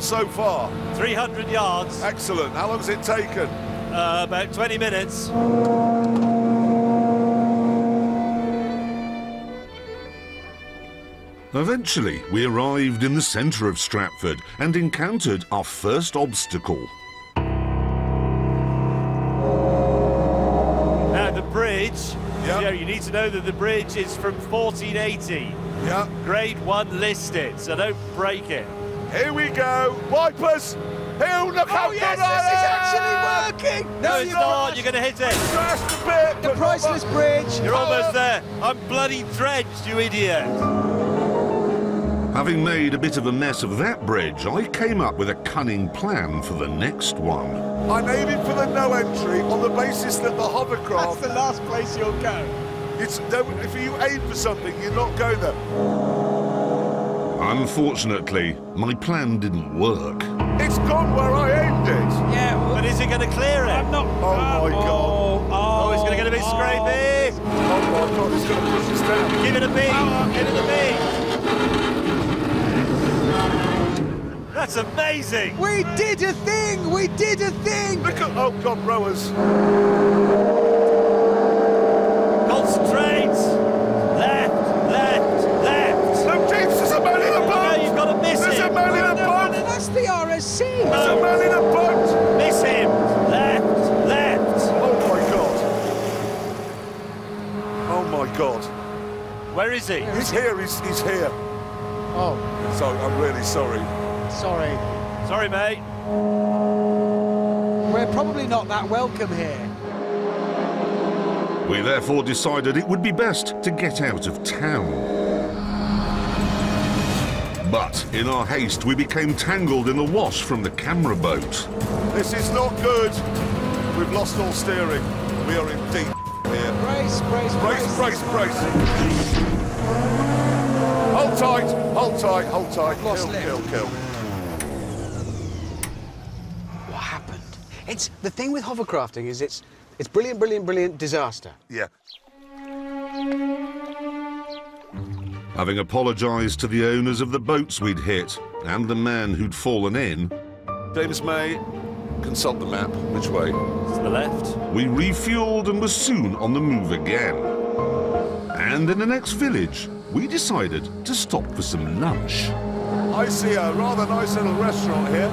so far? 300 yards, Excellent. How long's it taken? uh, about 20 minutes. Eventually, we arrived in the centre of Stratford and encountered our first obstacle. Now, the bridge, Yeah. you, know, you need to know that the bridge is from 1480. Yeah. Grade 1 listed, so don't break it. Here we go. Wipers. Here, look how Oh, yes, good I this is am. actually working! No, it's not. You're going to hit it. Crashed a bit. The priceless bridge! You're almost there. I'm bloody drenched, you idiot. Having made a bit of a mess of that bridge, I came up with a cunning plan for the next one. I'm aiming for the no entry on the basis that the hovercraft... That's the last place you'll go. It's, if you aim for something, you're not going there. Unfortunately, my plan didn't work. It's gone where I aimed it. Yeah, well, But is it going to clear it? I'm not. Oh, my God. Oh, oh, Oh, it's going to get a bit oh. scrapey. Oh my God, it's going to push us down. Give it a beat. Give it a beat. That's amazing. We did a thing! We did a thing! Look at, oh God, rowers. Concentrate. Left, left, left. No, James, there's a man in a No, boat. you've got to miss There's a him. man in a No, no, boat. that's the RSC! There's a man in a boat. Miss him. Left, left. Oh my God. Oh my God. Where is he? He's here, he's, he's here. Oh, So I'm really sorry. sorry. Sorry, mate. We're probably not that welcome here. We therefore decided it would be best to get out of town. But in our haste, we became tangled in the wash from the camera boat. This is not good. We've lost all steering. We are in deep here. Brace, brace, Brace, brace, brace. Hold tight, hold tight, hold tight. Lost Kill, lift. kill, kill. What happened? It's the thing with hovercrafting is it's it's brilliant, brilliant, brilliant disaster. Yeah. Having apologised to the owners of the boats we'd hit and the man who'd fallen in, James May, consult the map. Which way? To the left. we refueled and were soon on the move again. And in the next village, we decided to stop for some lunch. I see a rather nice little restaurant here.